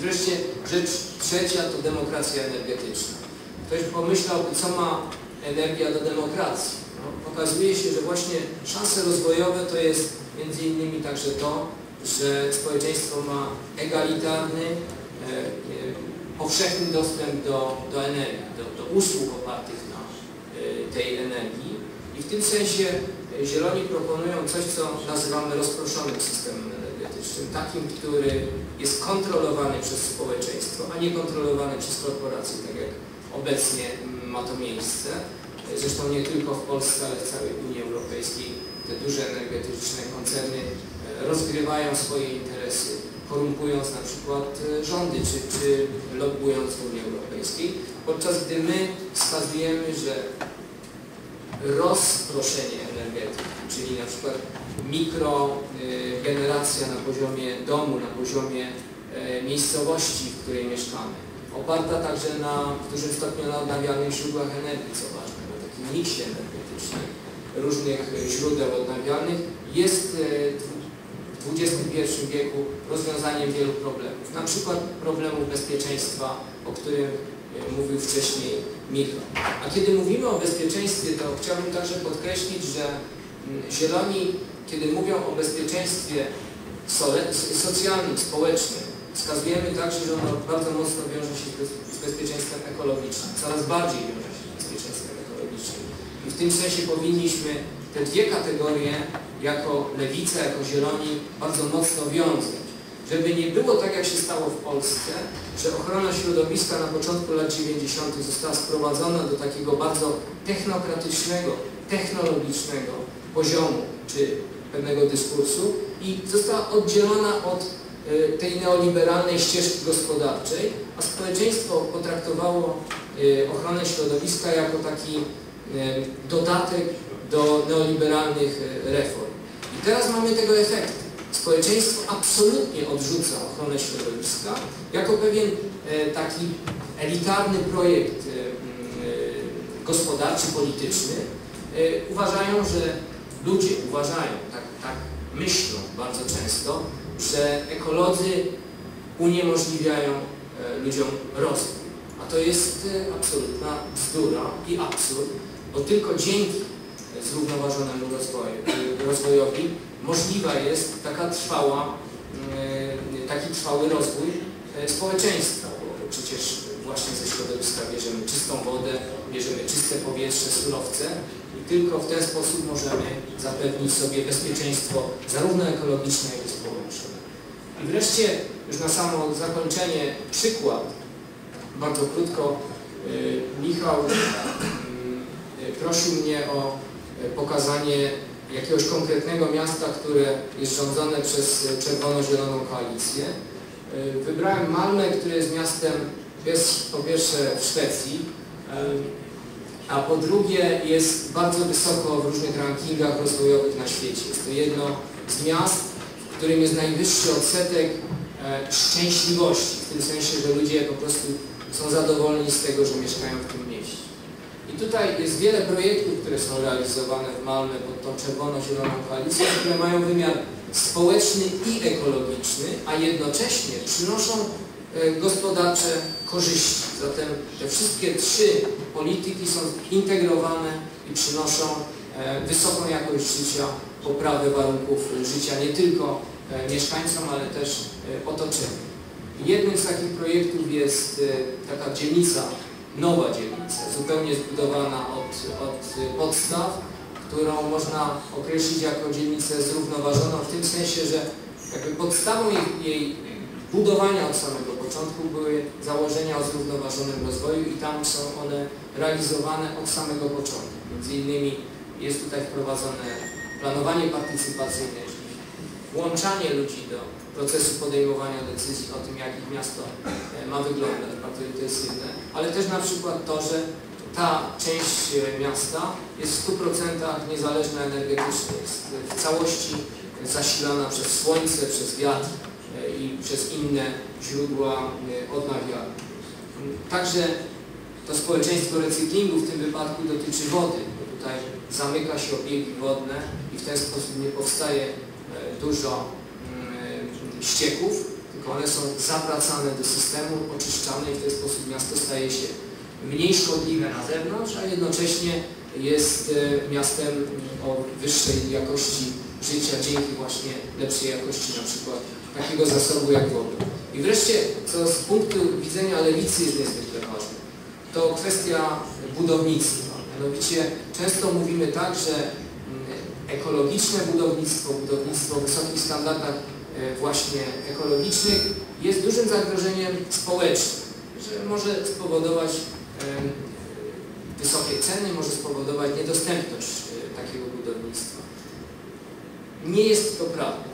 I wreszcie rzecz trzecia to demokracja energetyczna. Ktoś pomyślałby, co ma energia do demokracji. No, okazuje się, że właśnie szanse rozwojowe to jest między innymi także to, że społeczeństwo ma egalitarny, e, e, powszechny dostęp do, do energii, do, do usług opartych na e, tej energii. I w tym sensie Zieloni proponują coś, co nazywamy rozproszonym systemem energetycznym, takim, który jest kontrolowany przez społeczeństwo, a nie kontrolowany przez korporacje, tak jak obecnie ma to miejsce. Zresztą nie tylko w Polsce, ale w całej Unii Europejskiej te duże energetyczne koncerny e, rozgrywają swoje interesy, korumpując na przykład e, rządy, czy, czy lobbując w Unii Europejskiej, podczas gdy my wskazujemy, że rozproszenie energetyki, czyli na przykład mikrogeneracja na poziomie domu, na poziomie e, miejscowości, w której mieszkamy, oparta także na, w dużym stopniu na odnawialnych źródłach energii, co ważne, na takim miksie energetycznym różnych źródeł odnawialnych, jest w XXI wieku rozwiązaniem wielu problemów. Na przykład problemów bezpieczeństwa, o którym mówił wcześniej Michał. A kiedy mówimy o bezpieczeństwie, to chciałbym także podkreślić, że Zieloni, kiedy mówią o bezpieczeństwie socjalnym, społecznym, wskazujemy także, że ono bardzo mocno wiąże się z bezpieczeństwem ekologicznym, coraz bardziej wiąże się z bezpieczeństwem ekologicznym. I w tym sensie powinniśmy te dwie kategorie jako lewica, jako zieloni bardzo mocno wiązać. Żeby nie było tak, jak się stało w Polsce, że ochrona środowiska na początku lat 90. została sprowadzona do takiego bardzo technokratycznego, technologicznego poziomu czy pewnego dyskursu i została oddzielona od y, tej neoliberalnej ścieżki gospodarczej, a społeczeństwo potraktowało y, ochronę środowiska jako taki y, dodatek do neoliberalnych reform. I teraz mamy tego efekty. Społeczeństwo absolutnie odrzuca ochronę środowiska jako pewien taki elitarny projekt gospodarczy, polityczny. Uważają, że ludzie uważają, tak, tak myślą bardzo często, że ekolodzy uniemożliwiają e, ludziom rozwój. A to jest e, absolutna bzdura i absurd, bo tylko dzięki zrównoważonemu e, rozwojowi możliwa jest taka trwała, taki trwały rozwój społeczeństwa, bo przecież właśnie ze środowiska bierzemy czystą wodę, bierzemy czyste powietrze, surowce i tylko w ten sposób możemy zapewnić sobie bezpieczeństwo zarówno ekologiczne, jak i społeczne. I wreszcie, już na samo zakończenie, przykład, bardzo krótko, y, Michał y, prosił mnie o y, pokazanie jakiegoś konkretnego miasta, które jest rządzone przez czerwono-zieloną koalicję. Wybrałem Malmę, które jest miastem jest po pierwsze w Szwecji, a po drugie jest bardzo wysoko w różnych rankingach rozwojowych na świecie. Jest to jedno z miast, w którym jest najwyższy odsetek e, szczęśliwości, w tym sensie, że ludzie po prostu są zadowoleni z tego, że mieszkają w tym mieście. I tutaj jest wiele projektów, które są realizowane w Malmę pod tą czerwono-zieloną koalicją, które mają wymiar społeczny i ekologiczny, a jednocześnie przynoszą E, gospodarcze korzyści. Zatem te wszystkie trzy polityki są integrowane i przynoszą e, wysoką jakość życia, poprawę warunków życia nie tylko e, mieszkańcom, ale też otoczeniu. Jednym z takich projektów jest taka dzielnica, nowa dzielnica, zupełnie zbudowana od, od podstaw, którą można określić jako dzielnicę zrównoważoną w tym sensie, że jakby podstawą jej, jej budowania od samego początku były założenia o zrównoważonym rozwoju i tam są one realizowane od samego początku. Między innymi jest tutaj wprowadzone planowanie partycypacyjne, czyli włączanie ludzi do procesu podejmowania decyzji o tym, jak ich miasto e, ma wyglądać, bardzo intensywne, ale też na przykład to, że ta część e, miasta jest w 100% niezależna energetycznie, jest w całości zasilana przez słońce, przez wiatr, i przez inne źródła e, odnawialne. Także to społeczeństwo recyklingu w tym wypadku dotyczy wody, bo tutaj zamyka się obiegi wodne i w ten sposób nie powstaje e, dużo mm, e, ścieków, tylko one są zawracane do systemu, oczyszczane i w ten sposób miasto staje się mniej szkodliwe na zewnątrz, a jednocześnie jest miastem o wyższej jakości życia dzięki właśnie lepszej jakości na przykład takiego zasobu jak woda. I wreszcie, co z punktu widzenia lewicy jest niezwykle ważne, to kwestia budownictwa. Mianowicie często mówimy tak, że mm, ekologiczne budownictwo, budownictwo o wysokich standardach e, właśnie ekologicznych jest dużym zagrożeniem społecznym, że może spowodować wysokie ceny, może spowodować niedostępność e, takiego budownictwa. Nie jest to prawda.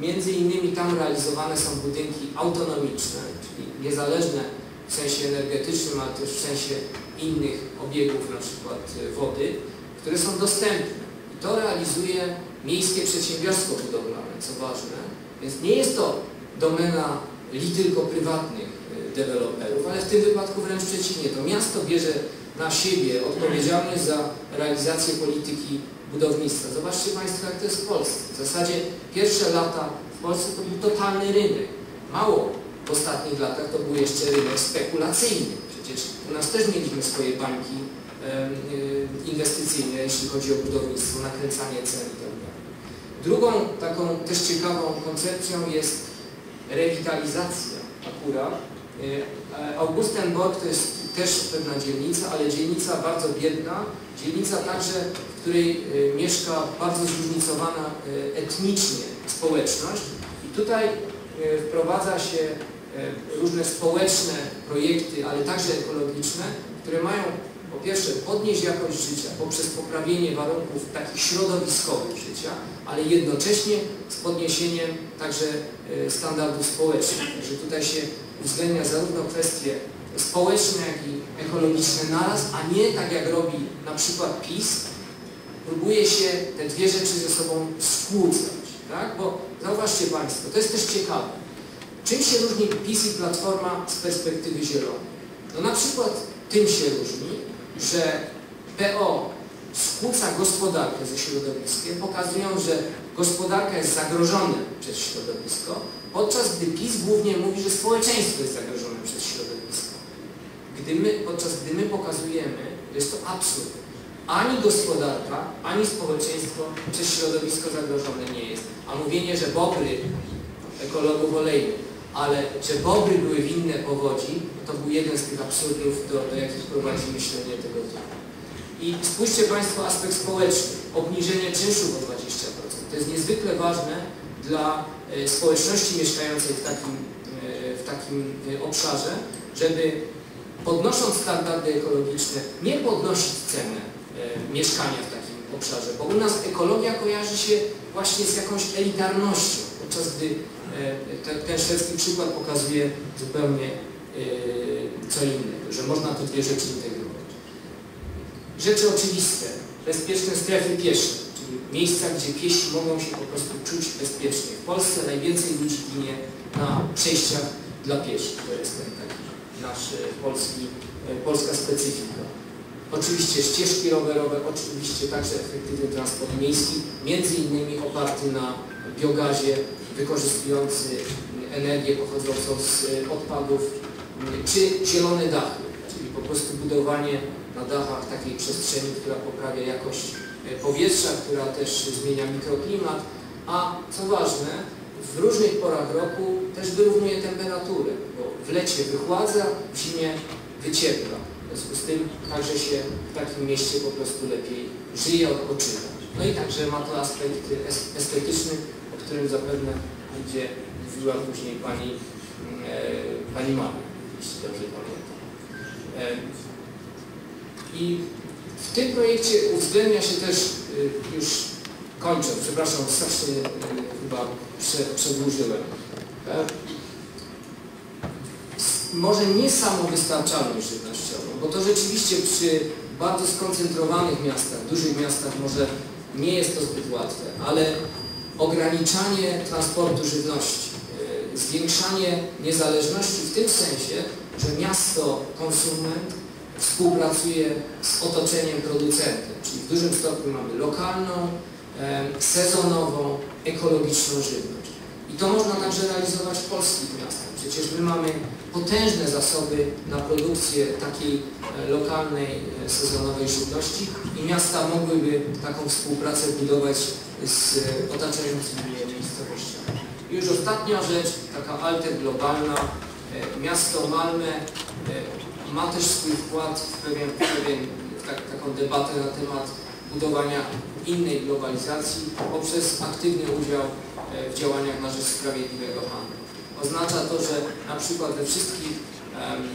Między innymi tam realizowane są budynki autonomiczne, czyli niezależne w sensie energetycznym, ale też w sensie innych obiegów, na przykład e, wody, które są dostępne. I to realizuje Miejskie Przedsiębiorstwo Budowlane, co ważne. Więc nie jest to domena li tylko prywatnych e, deweloperów, ale w tym wypadku wręcz przeciwnie. To miasto bierze na siebie odpowiedzialność za realizację polityki budownictwa. Zobaczcie Państwo, jak to jest w Polsce. W zasadzie pierwsze lata w Polsce to był totalny rynek. Mało w ostatnich latach to był jeszcze rynek spekulacyjny. Przecież u nas też mieliśmy swoje bańki y, inwestycyjne, jeśli chodzi o budownictwo, nakręcanie cen itd. Tak Drugą taką też ciekawą koncepcją jest rewitalizacja akurat. Y, Augustenborg to jest też pewna dzielnica, ale dzielnica bardzo biedna, dzielnica także, w której e, mieszka bardzo zróżnicowana e, etnicznie społeczność i tutaj e, wprowadza się różne społeczne projekty, ale także ekologiczne, które mają po pierwsze podnieść jakość życia poprzez poprawienie warunków takich środowiskowych życia, ale jednocześnie z podniesieniem także standardów społecznych. Także tutaj się uwzględnia zarówno kwestie społeczne, jak i ekologiczne naraz, a nie tak jak robi na przykład PiS, próbuje się te dwie rzeczy ze sobą skłócać. Tak? Bo zauważcie Państwo, to jest też ciekawe. Czym się różni PiS i Platforma z perspektywy zielonej? No na przykład tym się różni, że PO skłóca gospodarkę ze środowiskiem, pokazując, że gospodarka jest zagrożona przez środowisko, podczas gdy PiS głównie mówi, że społeczeństwo jest zagrożone przez środowisko. Gdy my, podczas gdy my pokazujemy, że jest to absurd, ani gospodarka, ani społeczeństwo przez środowisko zagrożone nie jest. A mówienie, że bobry, ekologów olejnych, ale że bobry były winne powodzi, to był jeden z tych absurdów, do, do jakich prowadzi myślenie tego typu. I spójrzcie Państwo aspekt społeczny, obniżenie czynszów o 20%. To jest niezwykle ważne dla e, społeczności mieszkającej w takim, e, w takim e, obszarze, żeby podnosząc standardy ekologiczne, nie podnosić ceny e, mieszkania w takim obszarze, bo u nas ekologia kojarzy się właśnie z jakąś elitarnością, podczas gdy e, te, ten szwedzki przykład pokazuje zupełnie e, co innego, że można te dwie rzeczy integrować. Rzeczy oczywiste, bezpieczne strefy piesze, czyli miejsca, gdzie piesi mogą się po prostu czuć bezpiecznie. W Polsce najwięcej ludzi ginie na przejściach dla pieszych, to jest ten taki nasz polski, e, polska specyfika. Oczywiście ścieżki rowerowe, oczywiście także efektywny transport miejski, między innymi oparty na biogazie, wykorzystujący energię pochodzącą z e, odpadów, czy zielone dachy, czyli po prostu budowanie na dachach takiej przestrzeni, która poprawia jakość e, powietrza, która też zmienia mikroklimat, a co ważne, w różnych porach roku też wyrównuje temperaturę, bo w lecie wychładza, w zimie wyciepla. W związku z tym także się w takim mieście po prostu lepiej żyje, odpoczywa. No i także ma to aspekt estetyczny, o którym zapewne będzie mówiła później pani, e, pani Maria, jeśli dobrze pamiętam. E, I w tym projekcie uwzględnia się też e, już kończąc, przepraszam, strasznie e, chyba przedłużyłem. E, może nie samowystarczalność żywnościową, bo to rzeczywiście przy bardzo skoncentrowanych miastach, dużych miastach może nie jest to zbyt łatwe, ale ograniczanie transportu żywności, e, zwiększanie niezależności w tym sensie, że miasto, konsument współpracuje z otoczeniem producentem, czyli w dużym stopniu mamy lokalną, sezonową, ekologiczną żywność. I to można także realizować w polskich miastach. Przecież my mamy potężne zasoby na produkcję takiej e, lokalnej, e, sezonowej żywności i miasta mogłyby taką współpracę budować z e, otaczającymi je miejscowościami. I już ostatnia rzecz, taka alter globalna. Miasto Malmę ma też swój wkład w pewien, w pewien w tak, taką debatę na temat budowania innej globalizacji poprzez aktywny udział e, w działaniach na rzecz sprawiedliwego handlu. Oznacza to, że na przykład we wszystkich em,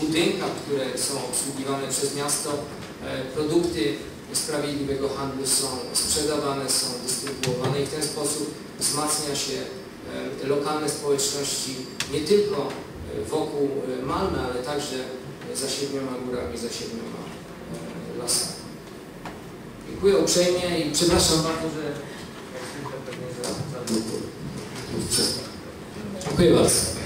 budynkach, które są obsługiwane przez miasto, e, produkty sprawiedliwego handlu są sprzedawane, są dystrybuowane i w ten sposób wzmacnia się e, lokalne społeczności nie tylko wokół Malmy, ale także za siedmioma górami, za siedmioma lasami. Dziękuję uprzejmie i przepraszam bardzo, że jak zwykle pewnie za, za. Dziękuję bardzo.